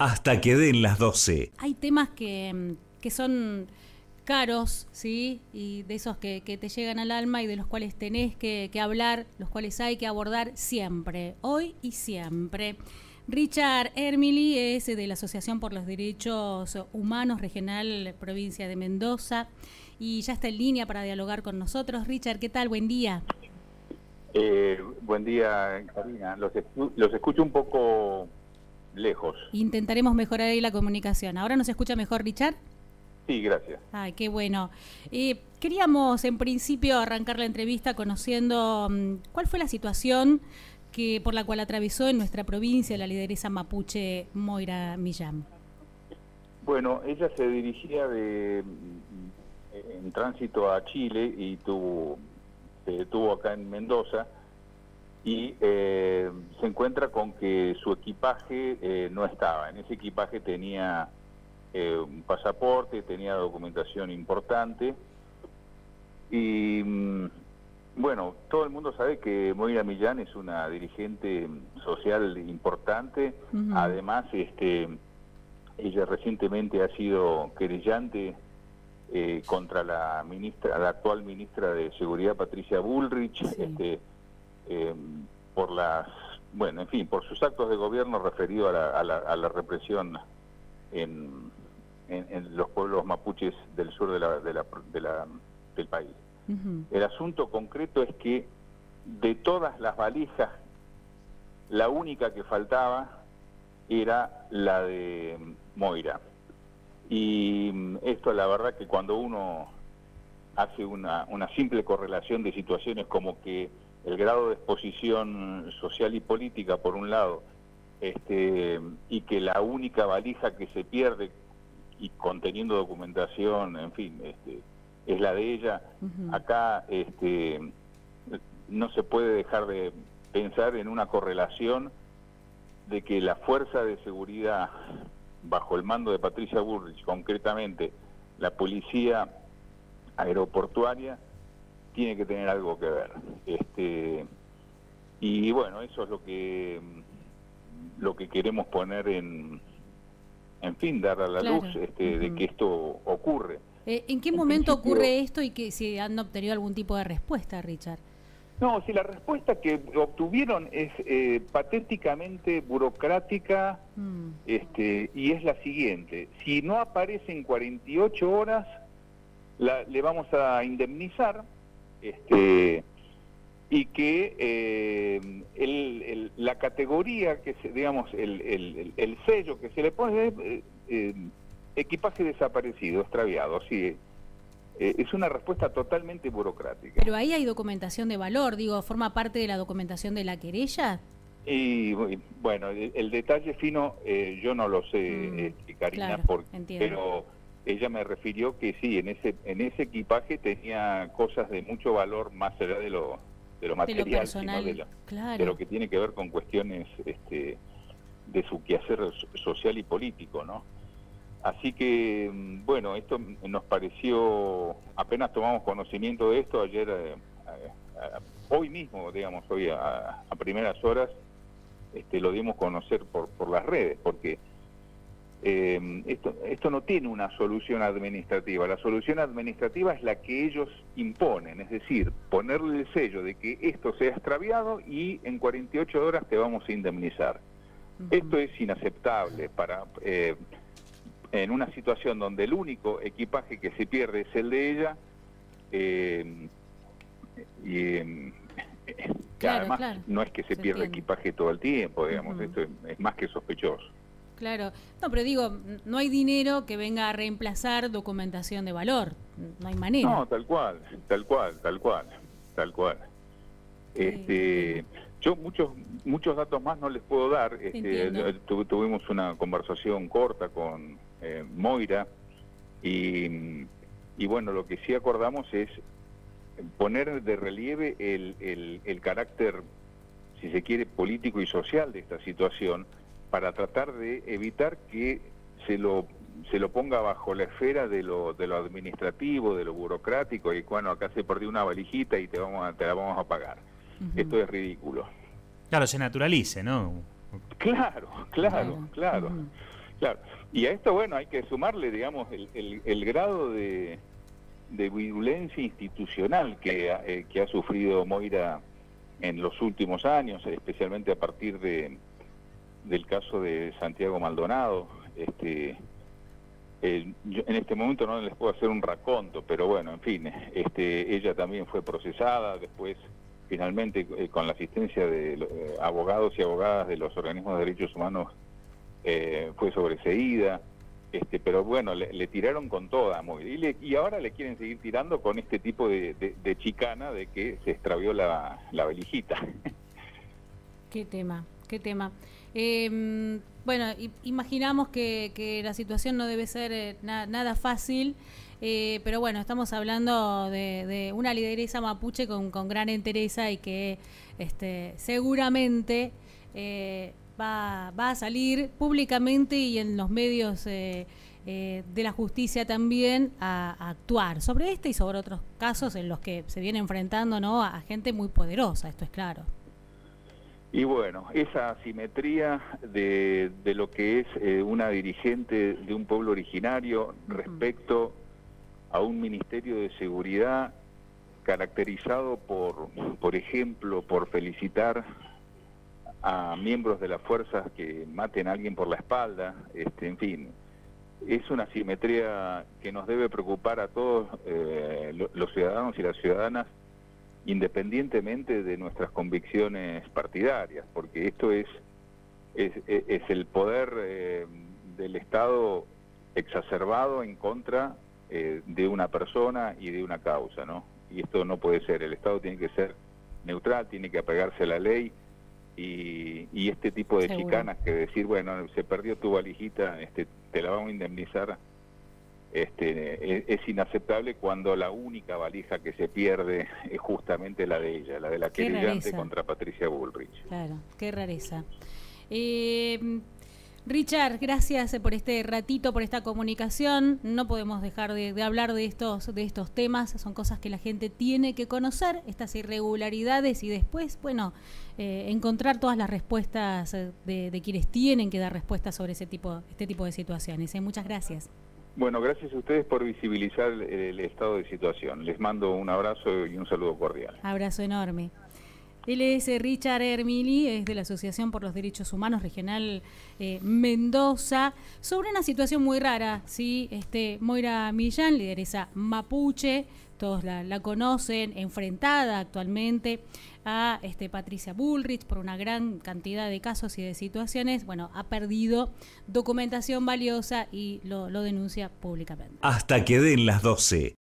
hasta que den las 12. Hay temas que, que son caros, ¿sí? Y de esos que, te llegan al alma y de los cuales tenés que, hablar, los cuales hay que abordar siempre, hoy y siempre. Richard Hermili es de la Asociación por los Derechos Humanos Regional Provincia de Mendoza y ya está en línea para dialogar con nosotros. Richard, ¿qué tal? Buen día. Eh, buen día, Karina. Los, los escucho un poco lejos. Intentaremos mejorar ahí la comunicación. ¿Ahora nos escucha mejor, Richard? Sí, gracias. Ay, qué bueno. Eh, queríamos en principio arrancar la entrevista conociendo mm, cuál fue la situación que por la cual atravesó en nuestra provincia la lideresa mapuche Moira Millán. Bueno, ella se dirigía de, mm, en tránsito a Chile y tuvo, se detuvo acá en Mendoza y eh, se encuentra con que su equipaje eh, no estaba. En ese equipaje tenía eh, un pasaporte, tenía documentación importante y mm, bueno, todo el mundo sabe que Moira Millán es una dirigente social importante, además este ella recientemente ha sido querellante eh, contra la ministra, la actual ministra de Seguridad Patricia Bullrich, este, eh, por las, bueno, en fin, por sus actos de gobierno referido a la, a la, a la represión en, en, los pueblos mapuches del sur de la, de la, del país. El asunto concreto es que de todas las valijas, la única que faltaba era la de Moira. Y esto la verdad que cuando uno hace una, una simple correlación de situaciones como que el grado de exposición social y política por un lado, este, y que la única valija que se pierde y conteniendo documentación, en fin, este, es la de ella. Acá este, no se puede dejar de pensar en una correlación de que la fuerza de seguridad bajo el mando de Patricia Burrich, concretamente la policía aeroportuaria, tiene que tener algo que ver. Este, y bueno, eso es lo que lo que queremos poner en, en fin, dar a la luz este, de que esto ocurre. Eh, ¿En qué momento ocurre esto y que si han obtenido algún tipo de respuesta, Richard? No, si la respuesta que obtuvieron es eh, patéticamente burocrática mm. este, y es la siguiente. Si no aparece en 48 horas, le vamos a indemnizar este, y que eh, la categoría que se, digamos el, el, sello que se le pone es eh, eh, equipaje desaparecido, extraviado, sí. es una respuesta totalmente burocrática. Pero ahí hay documentación de valor, digo, ¿forma parte de la documentación de la querella? Y bueno, el, detalle fino yo no lo sé, mm, Karina, pero ella me refirió que sí, en ese en ese equipaje tenía cosas de mucho valor más allá de lo de lo material, de lo, personal, de, lo, que tiene que ver con cuestiones este, de su quehacer social y político, ¿no? Así que, mm, bueno, esto nos pareció, apenas tomamos conocimiento de esto ayer, eh, hoy mismo, digamos, hoy a, primeras horas, este, lo dimos a conocer por, por las redes, porque eh, esto, esto no tiene una solución administrativa. La solución administrativa es la que ellos imponen, es decir, ponerle el sello de que esto sea extraviado y en 48 horas te vamos a indemnizar. Esto es inaceptable para eh, en una situación donde el único equipaje que se pierde es el de ella eh, y además no es que se, pierda equipaje todo el tiempo, digamos, esto es más que sospechoso. Claro, no, pero digo, no hay dinero que venga a reemplazar documentación de valor, no hay manera. No, tal cual, tal cual, tal cual, tal cual. Este, yo muchos muchos datos más no les puedo dar. Este, tuvimos una conversación corta con eh, Moira y, y bueno, lo que sí acordamos es poner de relieve el, el, el carácter, si se quiere, político y social de esta situación para tratar de evitar que se lo se lo ponga bajo la esfera de lo, de lo administrativo, de lo burocrático, y bueno, acá se perdió una valijita y te, vamos a, te la vamos a pagar. Esto es ridículo. Claro, se naturalice, ¿no? Claro, claro, claro. Claro, y a esto, bueno, hay que sumarle, digamos, el, grado de, de, virulencia institucional que, eh, que ha sufrido Moira en los últimos años, especialmente a partir de, del caso de Santiago Maldonado. Este, en este momento no les puedo hacer un raconto, pero bueno, en fin, este, ella también fue procesada, después finalmente eh, con la asistencia de eh, abogados y abogadas de los organismos de derechos humanos eh, fue sobreseída. Este, pero bueno, le, tiraron con toda y, y, ahora le quieren seguir tirando con este tipo de, chicana de que se extravió la, la. Qué tema, qué tema. Em, bueno, imaginamos que, la situación no debe ser eh, nada fácil, eh, pero bueno, estamos hablando de, una lideresa mapuche con, gran entereza y que este, seguramente va, a salir públicamente y en los medios eh, eh, de la justicia también a, actuar sobre este y sobre otros casos en los que se viene enfrentando ¿no? a gente muy poderosa, esto es claro. Y bueno, esa asimetría de, de lo que es eh, una dirigente de un pueblo originario respecto a un ministerio de seguridad caracterizado por, por ejemplo, por felicitar a miembros de las fuerzas que maten a alguien por la espalda, este, en fin, es una simetría que nos debe preocupar a todos eh, los ciudadanos y las ciudadanas independientemente de nuestras convicciones partidarias, porque esto es, es, el poder eh, del Estado exacerbado en contra eh, de una persona y de una causa, ¿no? Y esto no puede ser, el Estado tiene que ser neutral, tiene que apegarse a la ley, y, este tipo de chicanas que decir, bueno, se perdió tu valijita, este, te la vamos a indemnizar, este, e, es, inaceptable cuando la única valija que se pierde es justamente la de ella, la de la querellante contra Patricia Bullrich. Claro, qué rareza. Eh, Richard, gracias por este ratito, por esta comunicación. No podemos dejar de, hablar de estos, de estos temas. Son cosas que la gente tiene que conocer, estas irregularidades y después, bueno, eh, encontrar todas las respuestas eh, de, quienes tienen que dar respuestas sobre ese tipo, este tipo de situaciones. ¿eh? Muchas gracias. Bueno, gracias a ustedes por visibilizar el estado de situación. Les mando un abrazo y un saludo cordial. Abrazo enorme. Él es eh, Richard Hermili, es de la Asociación por los Derechos Humanos Regional eh, Mendoza, sobre una situación muy rara, ¿sí? Este, Moira Millán, lideresa mapuche, todos la, conocen, enfrentada actualmente a este, Patricia Bullrich por una gran cantidad de casos y de situaciones, bueno, ha perdido documentación valiosa y lo, lo denuncia públicamente. Hasta que den las 12.